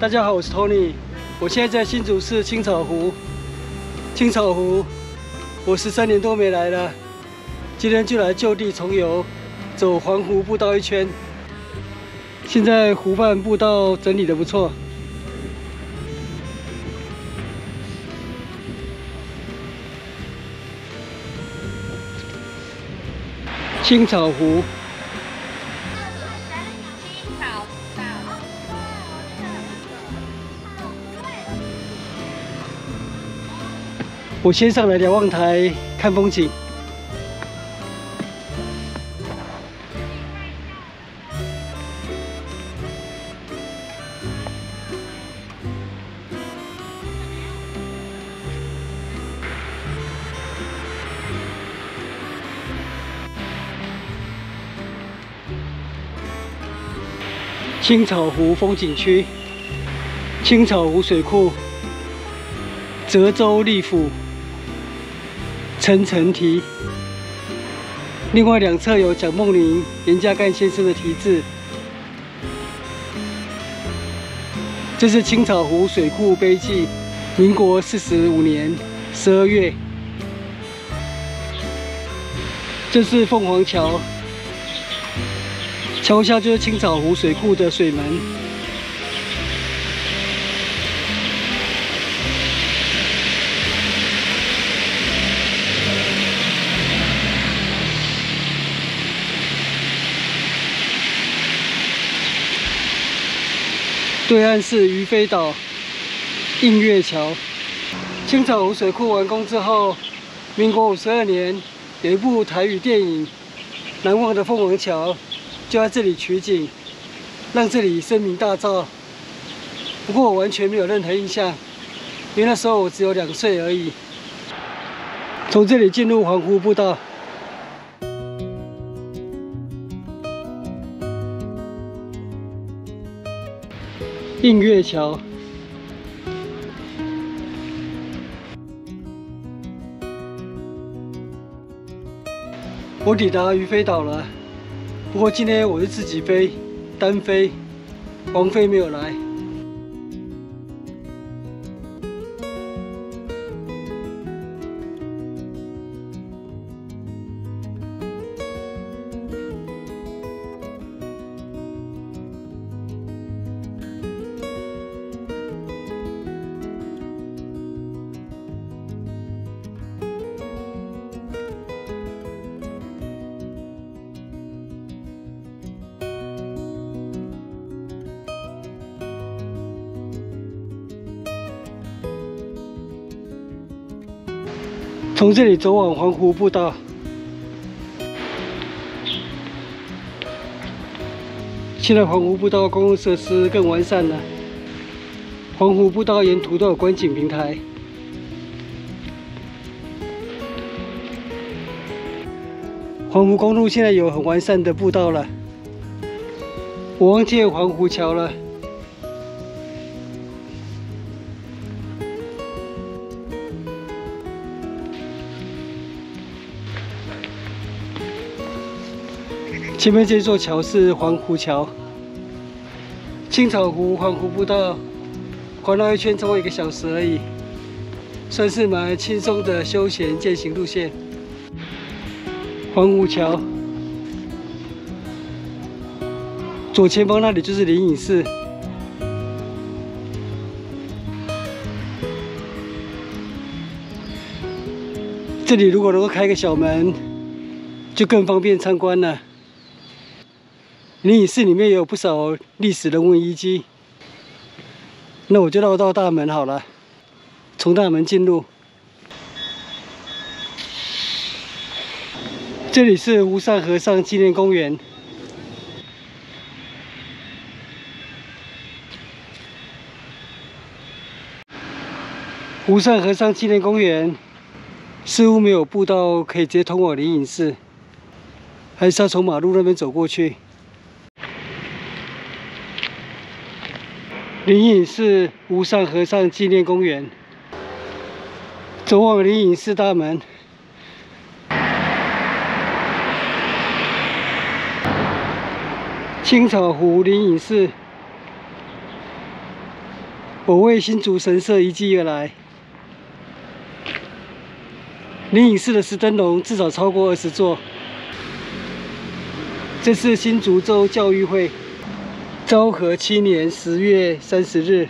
大家好，我是 Tony，我现在在新竹市青草湖。青草湖，我十三年多没来了，今天就来就地重游，走环湖步道一圈。现在湖畔步道整理的不错。青草湖。我先上来瞭望台看风景。青草湖风景区，青草湖水库，泽州立府。陈澄题，另外两侧有蒋梦麟、严家淦先生的题字。这是青草湖水库碑记，民国四十五年十二月。这是凤凰桥，桥下就是青草湖水库的水门。对岸是鱼飞岛、映月桥。青草湖水库完工之后，民国五十二年有一部台语电影《难忘的凤凰桥》，就在这里取景，让这里声名大噪。不过我完全没有任何印象，因为那时候我只有两岁而已。从这里进入环湖步道。映月桥，我抵达鱼飞岛了。不过今天我是自己飞，单飞，王菲没有来。从这里走往环湖步道。现在环湖步道公共设施更完善了。环湖步道沿途都有观景平台。环湖公路现在有很完善的步道了。我忘记环湖桥了。前面这座桥是环湖桥，青草湖环湖步道，环绕一圈超过一个小时而已，算是蛮轻松的休闲健行路线。环湖桥，左前方那里就是灵隐寺，这里如果能够开个小门，就更方便参观了。灵隐寺里面也有不少历史人文遗迹，那我就绕到大门好了，从大门进入。这里是无上和尚纪念公园。无上和尚纪念公园似乎没有步道可以直接通往灵隐寺，还是要从马路那边走过去。灵隐寺无上和尚纪念公园，走往灵隐寺大门。青草湖灵隐寺，我为新竹神社遗迹而来。灵隐寺的石灯笼至少超过二十座。这是新竹州教育会昭和七年十月三十日。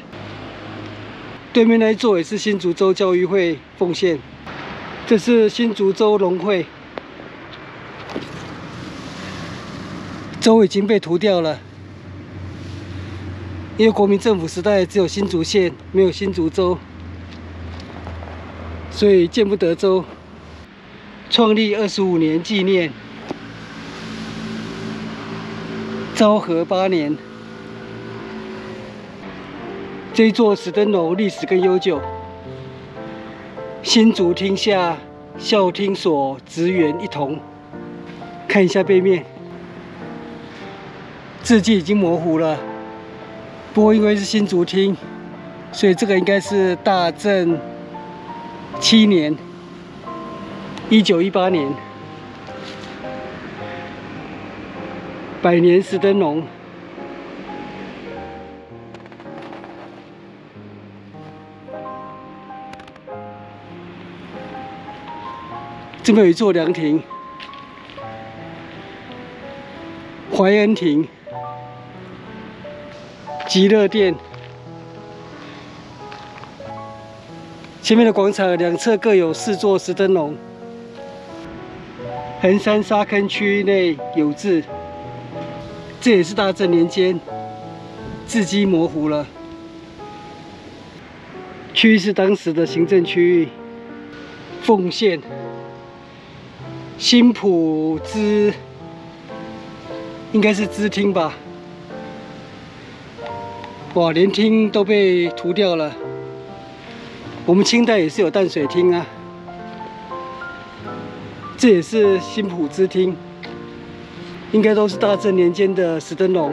对面那一座也是新竹州教育会奉献。这是新竹州农会，州已经被涂掉了。因为国民政府时代只有新竹县，没有新竹州，所以见不得州。创立二十五年纪念，昭和八年。这座石灯楼历史更悠久。新竹厅下校听所职员一同看一下背面，字迹已经模糊了。不过因为是新竹厅，所以这个应该是大正七年，一九一八年，百年石灯笼。这边有一座凉亭，怀恩亭。极乐殿前面的广场两侧各有四座石灯笼。横山沙坑区域内有字，这也是大正年间，字迹模糊了。区域是当时的行政区域，奉县新浦支，应该是支厅吧。哇，连厅都被涂掉了。我们清代也是有淡水厅啊，这也是新浦之厅，应该都是大正年间的石灯笼。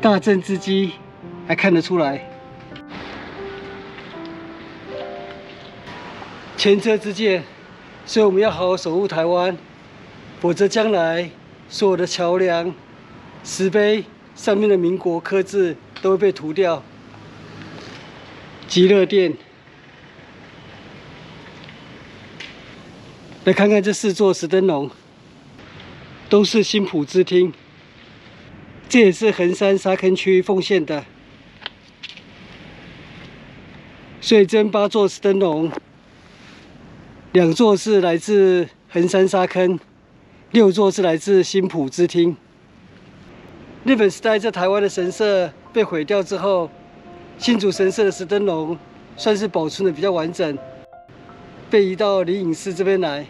大正之基还看得出来，前车之鉴，所以我们要好好守护台湾，否则将来所有的桥梁、石碑。上面的民国刻字都会被涂掉。极乐殿，来看看这四座石灯笼，都是新浦之厅，这也是横山沙坑区奉献的。所以这八座石灯笼，两座是来自横山沙坑，六座是来自新浦之厅。日本时代在台湾的神社被毁掉之后，新竹神社的石灯笼算是保存的比较完整，被移到灵隐寺这边来，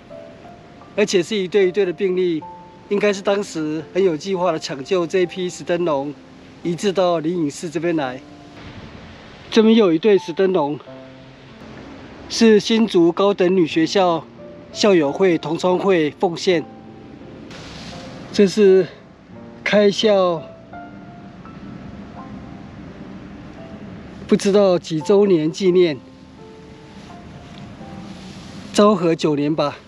而且是一对一对的并立，应该是当时很有计划的抢救这一批石灯笼，移至到灵隐寺这边来。这边又有一对石灯笼，是新竹高等女学校校友会同窗会奉献，这是。开校不知道几周年纪念，昭和九年吧。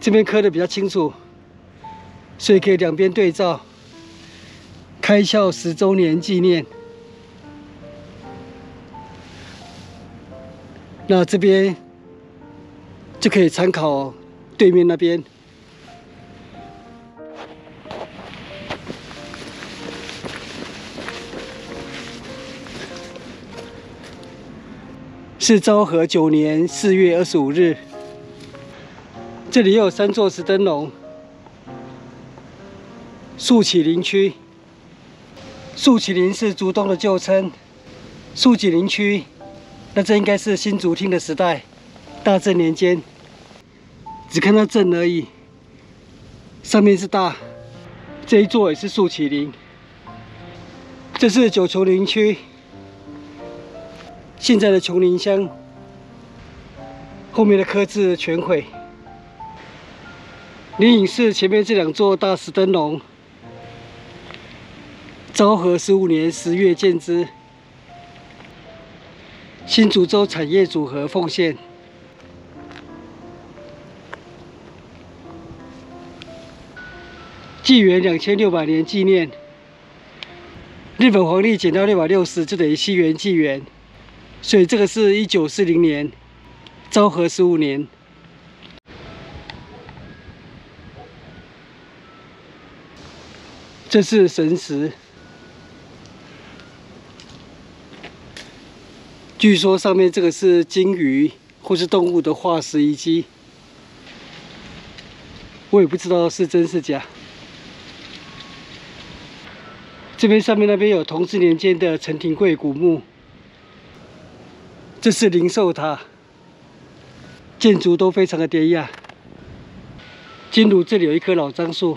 这边刻的比较清楚，所以可以两边对照。开校十周年纪念，那这边就可以参考对面那边。是昭和九年四月二十五日，这里有三座石灯笼。树启林区，树启林是竹东的旧称。树启林区，那这应该是新竹厅的时代，大正年间。只看到正而已，上面是大。这一座也是树启林。这是九琼林区。现在的琼林乡后面的刻字全毁。灵隐寺前面这两座大石灯笼，昭和十五年十月建之，新竹州产业组合奉献。纪元两千六百年纪念。日本皇帝减掉六百六十，就等于西元纪元，所以这个是一九四零年，昭和十五年。这是神石，据说上面这个是鲸鱼或是动物的化石遗迹，我也不知道是真是假。这边上面那边有同治年间的陈廷贵古墓，这是灵寿塔，建筑都非常的典雅。金炉这里有一棵老樟树。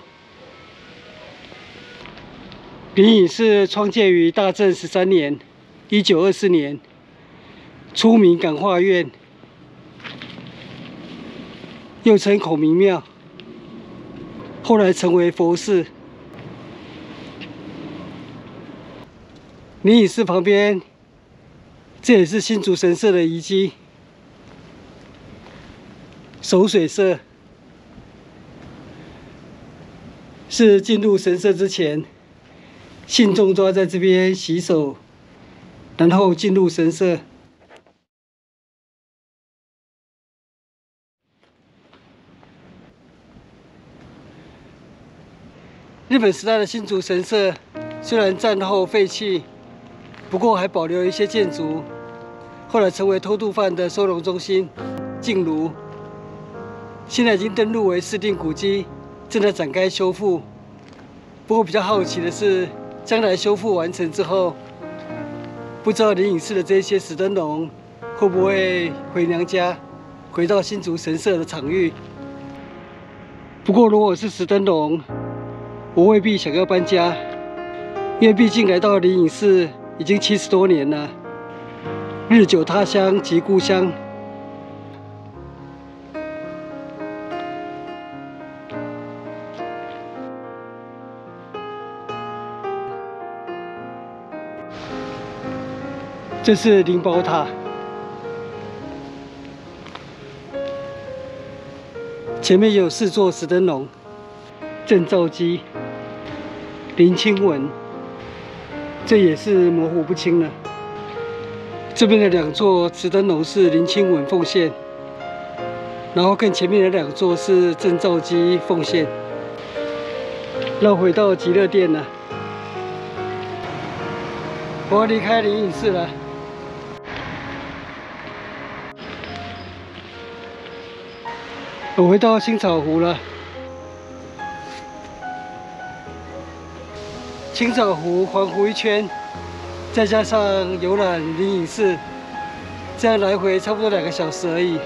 灵隐寺创建于大正十三年（一九二四年），出名感化院，又称孔明庙，后来成为佛寺。灵隐寺旁边，这也是新竹神社的遗迹，守水社，是进入神社之前。信众都要在这边洗手，然后进入神社。日本时代的新竹神社虽然战后废弃，不过还保留一些建筑。后来成为偷渡犯的收容中心、静炉，现在已经登录为市定古迹，正在展开修复。不过比较好奇的是。将来修复完成之后，不知道灵隐寺的这些石灯笼会不会回娘家，回到新竹神社的场域。不过如果是石灯笼，我未必想要搬家，因为毕竟来到灵隐寺已经七十多年了，日久他乡即故乡。这是灵宝塔，前面有四座石灯笼，郑肇基、林清文，这也是模糊不清了。这边的两座石灯楼是林清文奉献，然后更前面的两座是郑肇基奉献。绕回到极乐殿了，我要离开灵隐寺了。我回到青草湖了。青草湖环湖一圈，再加上游览灵隐寺，这样来回差不多两个小时而已，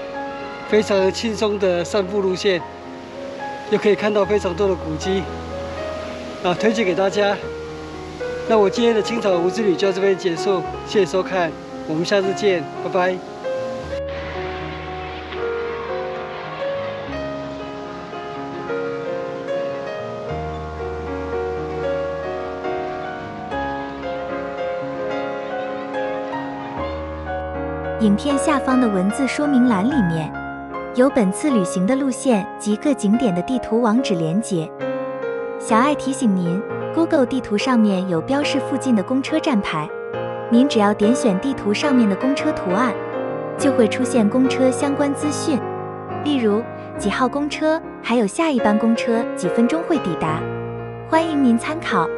非常轻松的散步路线，又可以看到非常多的古迹，啊，推荐给大家。那我今天的青草湖之旅就到这边结束，谢谢收看，我们下次见，拜拜。影片下方的文字说明栏里面有本次旅行的路线及各景点的地图网址连接。小爱提醒您，Google 地图上面有标示附近的公车站牌，您只要点选地图上面的公车图案，就会出现公车相关资讯，例如几号公车，还有下一班公车几分钟会抵达，欢迎您参考。